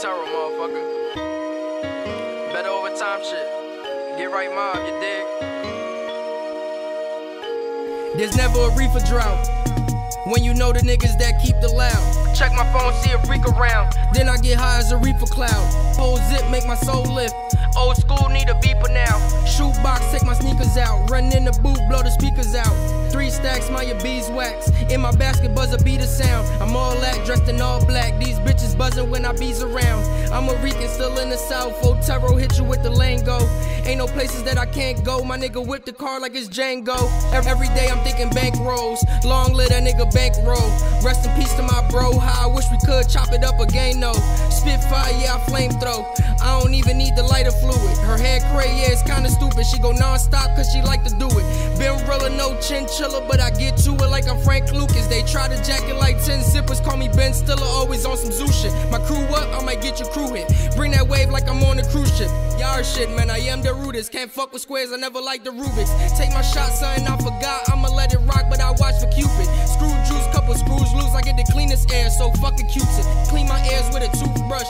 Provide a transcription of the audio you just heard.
terror, motherfucker. Better over time shit. Get right, mob, you dig? There's never a reefer drought. When you know the niggas that keep the loud. Check my phone, see a freak around. Then I get high as a reefer cloud. Whole zip make my soul lift. Old school need a beeper now. Shoebox, take my sneakers out. Run in the booth, blow the speakers out. Three stacks, my beeswax. In my basket, buzzer beat a sound. I'm all that dressed in all black. These bitches buzzing when I bees around. I'm a Rican, still in the south. Otero hit you with the lingo. Ain't no places that I can't go. My nigga whip the car like it's Django. Every day I'm thinking bank rolls. Long live that nigga bank bankroll. Rest in peace to my bro. How I wish we could chop it up again, though. no. Spitfire, yeah, I flamethrow. I don't even need the lighter fluid. Her hair cray, yeah, it's kinda stupid. She go non-stop cause she like to do it. Been real no chinchilla, but I get to it like I'm Frank Lucas. They try to jack it like 10 me Ben Stiller, always on some zoo shit. My crew up, I might get your crew hit. Bring that wave like I'm on a cruise ship. Y'all shit, man, I am the rudest. Can't fuck with squares, I never like the Rubik's. Take my shot, son, I forgot. I'ma let it rock, but I watch for Cupid. Screw juice, couple screws loose. I get the cleanest air, so fuck a Q-tip. Clean my ears with a toothbrush.